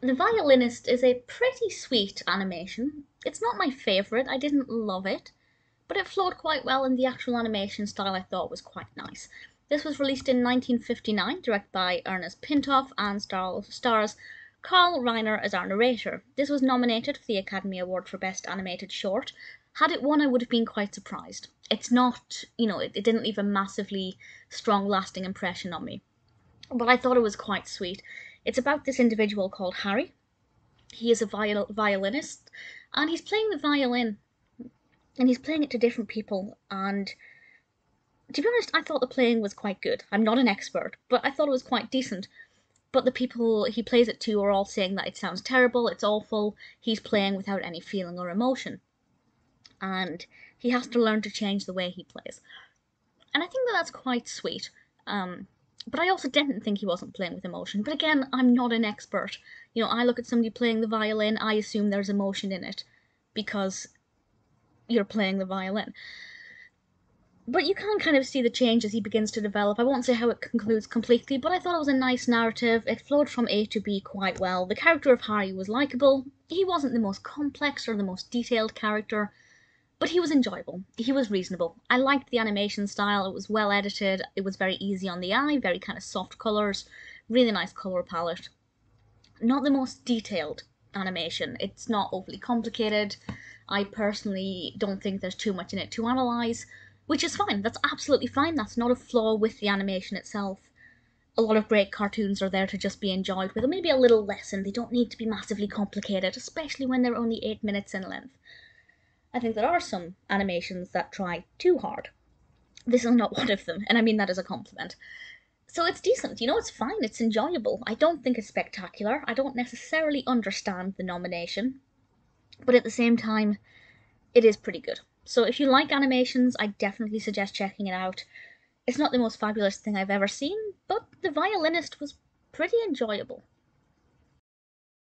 The Violinist is a pretty sweet animation. It's not my favourite, I didn't love it, but it flowed quite well and the actual animation style I thought was quite nice. This was released in 1959, directed by Ernest Pintoff, and stars Carl Reiner as our narrator. This was nominated for the Academy Award for Best Animated Short. Had it won, I would have been quite surprised. It's not, you know, it, it didn't leave a massively strong, lasting impression on me. But I thought it was quite sweet. It's about this individual called Harry. He is a viol violinist and he's playing the violin and he's playing it to different people. And to be honest, I thought the playing was quite good. I'm not an expert, but I thought it was quite decent. But the people he plays it to are all saying that it sounds terrible, it's awful, he's playing without any feeling or emotion. And he has to learn to change the way he plays. And I think that that's quite sweet. Um, but I also didn't think he wasn't playing with emotion. But again, I'm not an expert. You know, I look at somebody playing the violin, I assume there's emotion in it because you're playing the violin. But you can kind of see the change as he begins to develop. I won't say how it concludes completely, but I thought it was a nice narrative. It flowed from A to B quite well. The character of Harry was likable. He wasn't the most complex or the most detailed character, but he was enjoyable. He was reasonable. I liked the animation style. It was well edited. It was very easy on the eye, very kind of soft colors, really nice color palette. Not the most detailed animation. It's not overly complicated. I personally don't think there's too much in it to analyze, which is fine. That's absolutely fine. That's not a flaw with the animation itself. A lot of great cartoons are there to just be enjoyed with maybe a little lesson. They don't need to be massively complicated, especially when they're only 8 minutes in length. I think there are some animations that try too hard. This is not one of them, and I mean that as a compliment. So it's decent, you know, it's fine, it's enjoyable. I don't think it's spectacular. I don't necessarily understand the nomination, but at the same time, it is pretty good. So if you like animations, I definitely suggest checking it out. It's not the most fabulous thing I've ever seen, but The Violinist was pretty enjoyable.